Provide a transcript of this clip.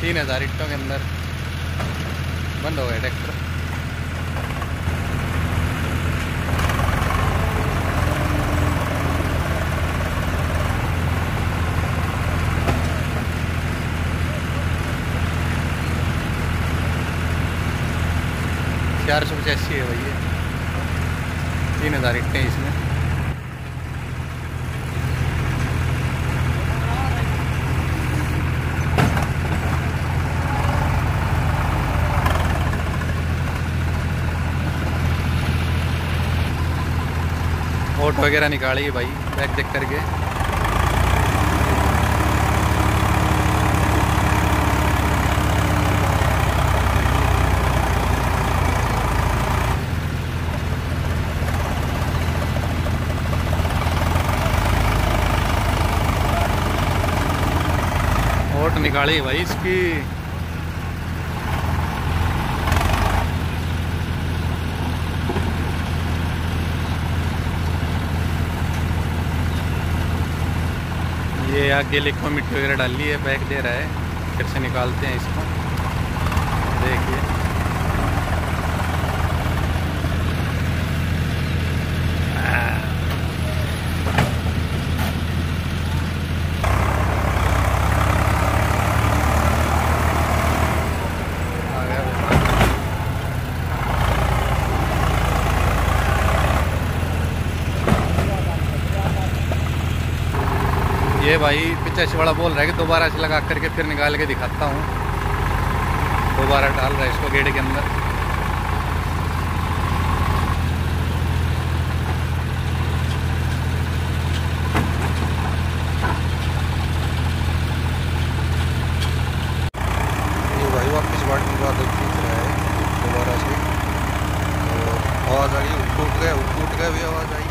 तीन हज़ार इट्टों के अंदर। बंद हो गया ट्रैक्टर। चार सौ पचासी है भैया तीन हज़ार इट्टें इसमें। ओट वगैरह निकाली भाई बैग चेक करके। ओट निकाली भाई इसकी। ये आगे लिखो, मिट्टी वगैरह डाली है, बैग दे रहा है। फिर से निकालते हैं इसको। देखिए आ गया वो। ये भाई पिचासी वाला बोल रहा है कि दोबारा से लगा करके फिर निकाल के दिखाता हूँ। दोबारा डाल रहा है इसको गेट के अंदर। दोबारा आवाज़ आ रही है, उठ गया उठ गया भी आवाज़ आई।